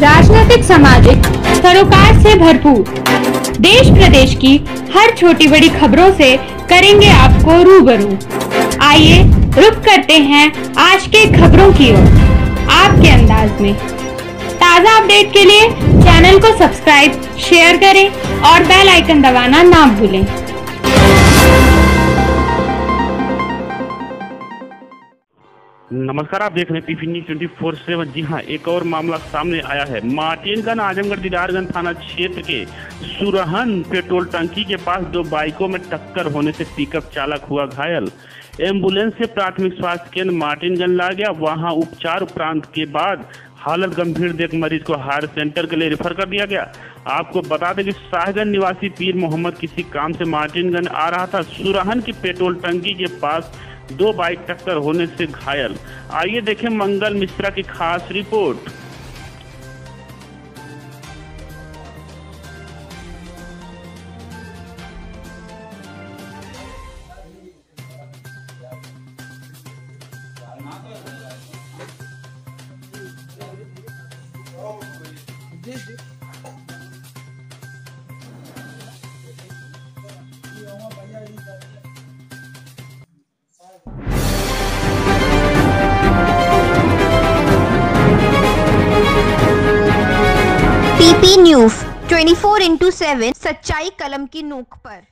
राजनीतिक, सामाजिक सरोकार से भरपूर। देश प्रदेश की हर छोटी बड़ी खबरों से करेंगे आपको रूबरू। आइए रुक करते हैं आज के खबरों की ओर। आपके अंदाज में। ताज़ा अपडेट के लिए चैनल को सब्सक्राइब, शेयर करें और बेल आइकन दबाना ना भूलें। नमस्कार, आप देख रहे हैं PP news twenty four seven. जी हाँ एक और मामला सामने आया है। मार्टिनगंज आजमगढ़ दीदारगंज थाना क्षेत्र के सुरहन पेट्रोल टंकी के पास दो बाइकों में टक्कर होने से पिकअप चालक हुआ घायल। एंबुलेंस से प्राथमिक स्वास्थ्य केंद्र मार्टिनगंज ला गया। वहाँ उपचार उपरांत के बाद हालत गंभीर देख मरीज़ को हायर सेंटर के लिए रेफर कर दिया गया। आपको बता दें कि शाहगंज निवासी पीर मोहम्मद किसी काम से मार्टिनगंज आ रहा था। सुरहन की पेट्रोल टंकी के पास दो बाइक टक्कर होने से घायल। आइए देखें मंगल मिश्रा की खास report. PP news 24 into seven सच्चाई कलम की नोक पर